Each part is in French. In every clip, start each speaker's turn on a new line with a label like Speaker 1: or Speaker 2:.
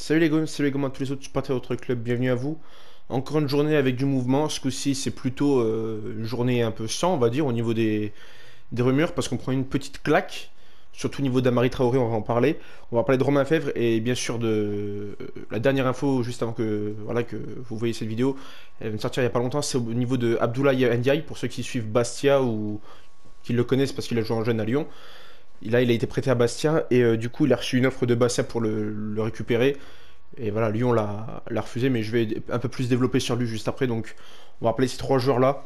Speaker 1: Salut les gars, salut les gars, tous les autres supporters de votre club, bienvenue à vous. Encore une journée avec du mouvement, ce coup-ci c'est plutôt euh, une journée un peu sans, on va dire, au niveau des, des parce qu'on prend une petite claque, surtout au niveau d'Amari Traoré, on va en parler. On va parler de Romain Fèvre et bien sûr de euh, la dernière info, juste avant que, voilà, que vous voyez cette vidéo, elle vient de sortir il n'y a pas longtemps, c'est au niveau de Abdoulaye Ndiaye, pour ceux qui suivent Bastia ou qui le connaissent parce qu'il a joué en jeune à Lyon. Là, il a été prêté à Bastia et euh, du coup, il a reçu une offre de Bastia pour le, récupérer. Et voilà, Lyon l'a refusé, mais je vais un peu plus développer sur lui juste après. Donc, on va rappeler ces trois joueurs-là.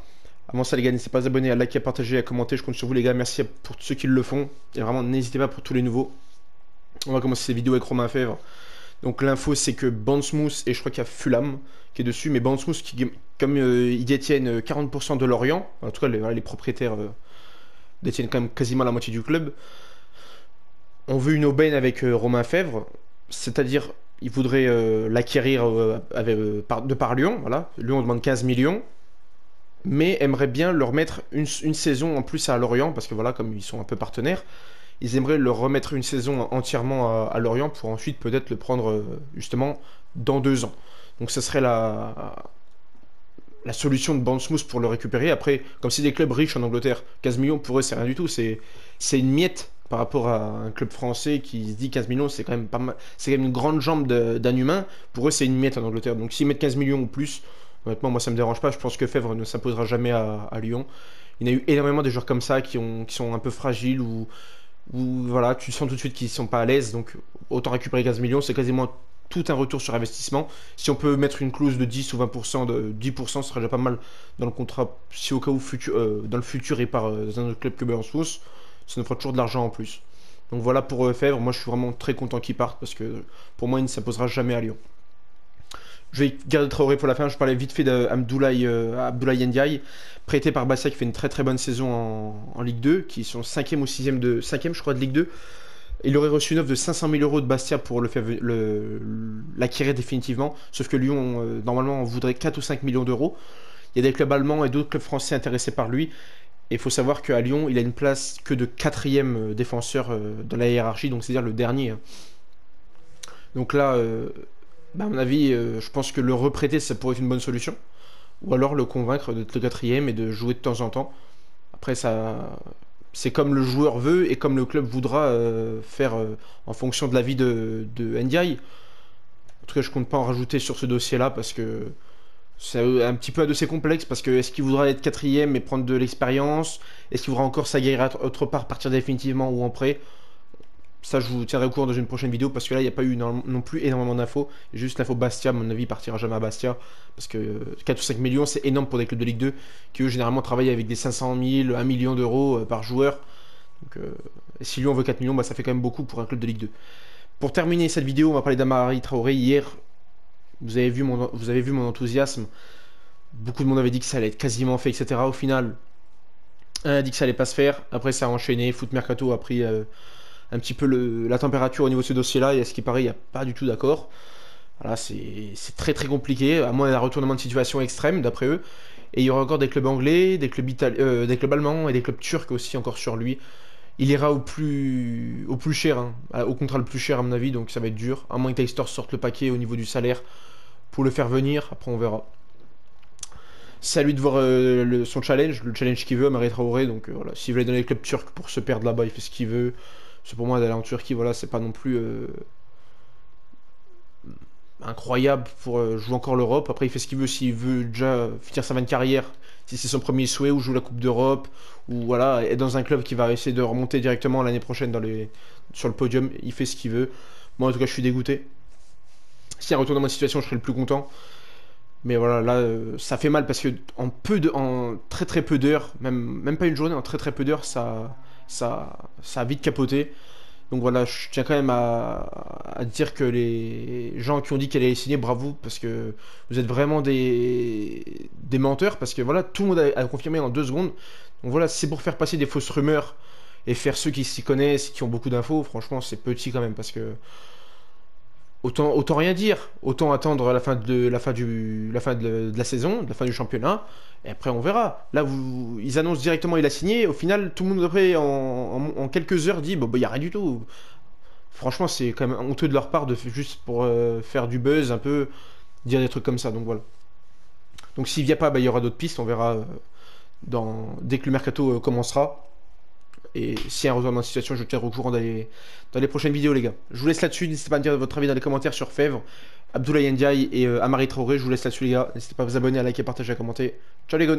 Speaker 1: Avant ça, les gars, n'hésitez pas à vous abonner, à liker, à partager, à commenter. Je compte sur vous, les gars. Merci pour tous ceux qui le font. Et vraiment, n'hésitez pas pour tous les nouveaux. On va commencer cette vidéo avec Romain Fèvre. Donc, l'info, c'est que Bansmouth, et je crois qu'il y a Fulham qui est dessus, mais Bansmouth, qui, comme euh, ils détiennent 40% de Lorient, en tout cas, les, les propriétaires. Euh, détiennent quand même quasiment la moitié du club. On veut une aubaine avec euh, Romain Fèvre, c'est-à-dire il voudrait euh, l'acquérir euh, de par Lyon. Voilà. Lyon demande 15 millions, mais aimerait bien leur mettre une, saison en plus à Lorient, parce que voilà, comme ils sont un peu partenaires, ils aimeraient leur remettre une saison entièrement à, Lorient pour ensuite peut-être le prendre justement dans deux ans. Donc ce serait la, la solution de Bournemouth pour le récupérer. Après, comme c'est des clubs riches en Angleterre, 15 millions pour eux c'est rien du tout. C'est une miette par rapport à un club français qui se dit 15 millions, c'est quand même pas mal. C'est quand même une grande jambe d'un humain. Pour eux, c'est une miette en Angleterre. Donc s'ils mettent 15 millions ou plus, honnêtement, moi ça me dérange pas. Je pense que Fèvre ne s'imposera jamais à, Lyon. Il y a eu énormément de joueurs comme ça qui, ont, qui sont un peu fragiles ou, ou voilà, tu sens tout de suite qu'ils sont pas à l'aise. Donc autant récupérer 15 millions, c'est quasiment tout un retour sur investissement. Si on peut mettre une clause de 10 ou 20%, de 10%, ce serait déjà pas mal dans le contrat. Si au cas où futur, euh, dans le futur il part euh, un autre club que Besançon, ça nous fera toujours de l'argent en plus. Donc voilà pour euh, Fèvre, moi je suis vraiment très content qu'il parte parce que pour moi il ne s'imposera jamais à Lyon. Je vais garder Traoré pour la fin, je parlais vite fait d'Abdoulaye Abdoulaye Ndiaye, prêté par Bastia qui fait une très très bonne saison en, Ligue 2, qui sont 5 ou 6 de 5 je crois de Ligue 2. Il aurait reçu une offre de 500 000 euros de Bastia pour le faire l'acquérir définitivement. Sauf que Lyon, euh, normalement, voudrait 4 ou 5 millions d'euros. Il y a des clubs allemands et d'autres clubs français intéressés par lui. Et il faut savoir qu'à Lyon, il a une place que de quatrième euh, défenseur euh, dans la hiérarchie, donc c'est-à-dire le dernier. Hein. Donc là, bah, à mon avis, je pense que le reprêter, ça pourrait être une bonne solution. Ou alors le convaincre d'être le quatrième et de jouer de temps en temps. Après, ça, c'est comme le joueur veut et comme le club voudra euh, faire euh, en fonction de l'avis de, de NDI. En tout cas, je compte pas en rajouter sur ce dossier-là parce que c'est un petit peu un dossier complexe parce que est-ce qu'il voudra être quatrième et prendre de l'expérience? Est-ce qu'il voudra encore s'aguerrir autre part, partir définitivement ou en prêt? Ça, je vous tiendrai au courant dans une prochaine vidéo parce que là, il n'y a pas eu non, plus énormément d'infos. Juste l'info Bastia, à mon avis, partira jamais à Bastia parce que 4 ou 5 millions, c'est énorme pour des clubs de Ligue 2 qui, eux, généralement travaillent avec des 500 000, 1 million d'euros euh, par joueur. Donc, euh, si lui, on veut 4 millions, bah, ça fait quand même beaucoup pour un club de Ligue 2. Pour terminer cette vidéo, on va parler d'Amari Traoré. Hier, vous avez, vu mon, vous avez vu mon enthousiasme. Beaucoup de monde avait dit que ça allait être quasiment fait, etc. Au final, un a dit que ça allait pas se faire. Après, ça a enchaîné. Foot Mercato a pris. Euh, un petit peu la température au niveau de ce dossier-là, et à ce qui paraît, il n'y a pas du tout d'accord. Voilà, c'est très très compliqué, à moins d'un retournement de situation extrême, d'après eux. Et il y aura encore des clubs anglais, des clubs, euh, des clubs allemands et des clubs turcs aussi encore sur lui. Il ira au plus, cher, hein, au contrat le plus cher à mon avis, donc ça va être dur. À moins que Taystor sorte le paquet au niveau du salaire pour le faire venir, après on verra. C'est à lui de voir euh, son challenge, le challenge qu'il veut Marie Traoré. Donc euh, voilà, s'il veut aller dans les clubs turcs pour se perdre là-bas, il fait ce qu'il veut. C'est pour moi d'aller en Turquie, voilà, c'est pas non plus euh, incroyable pour euh, jouer encore l'Europe. Après, il fait ce qu'il veut s'il veut déjà finir sa bonne carrière, si c'est son premier souhait, ou jouer la Coupe d'Europe, ou voilà, être dans un club qui va essayer de remonter directement l'année prochaine sur le podium. Il fait ce qu'il veut. Moi, en tout cas, je suis dégoûté. Si un retour dans ma situation, je serais le plus content. Mais voilà, là, euh, ça fait mal parce que en peu de, en très très peu d'heures, même, même pas une journée, en très très peu d'heures, ça, ça, ça a vite capoté. Donc voilà, je tiens quand même à, dire que les gens qui ont dit qu'elle allait signer, bravo, parce que vous êtes vraiment des, des menteurs, parce que voilà, tout le monde a, confirmé en deux secondes. Donc voilà, c'est pour faire passer des fausses rumeurs et faire ceux qui s'y connaissent, qui ont beaucoup d'infos, franchement, c'est petit quand même, parce que autant, autant rien dire, autant attendre la fin de la fin du la fin de, la saison, la fin du championnat, et après on verra. Là, ils annoncent directement il a signé. Au final, tout le monde après en, quelques heures dit bon bah y a rien du tout. franchement, c'est quand même honteux de leur part de juste pour euh, faire du buzz, un peu, dire des trucs comme ça. Donc voilà. Donc s'il vient pas, bah, il y aura d'autres pistes, on verra euh, dès que le mercato euh, commencera. Et a un retour dans la situation, je tiendrai au courant dans les... dans les prochaines vidéos, les gars. Je vous laisse là-dessus. N'hésitez pas à me dire votre avis dans les commentaires sur Fèvre, Abdoulaye Ndiaye et Amari Traoré. Je vous laisse là-dessus, les gars. N'hésitez pas à vous abonner, à liker, à partager, à commenter. Ciao, les gars.